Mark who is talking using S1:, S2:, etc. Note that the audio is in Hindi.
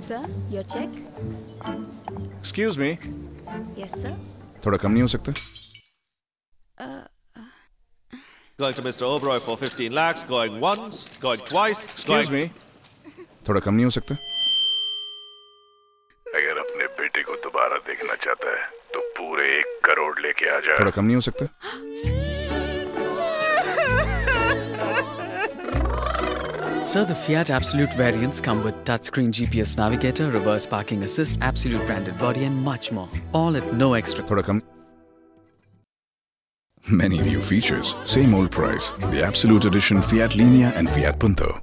S1: Sir, your check?
S2: Excuse me
S1: Yes, sir.
S2: थोड़ा कम नहीं हो सकता
S3: Going to Mr. Oberoi for 15 lakhs, going once, going twice,
S2: excuse
S3: going...
S2: me थोड़ा कम नहीं हो सकता
S4: अगर अपने बेटे को दोबारा देखना चाहता है तो पूरे एक करोड़ लेके आ जाए
S2: थोड़ा कम नहीं हो सकता
S5: Sir, the Fiat Absolute variants come with touchscreen GPS navigator, reverse parking assist, Absolute branded body and much more. All at no extra
S2: cost. Many new features, same old price. The Absolute Edition Fiat Linea and Fiat Punto.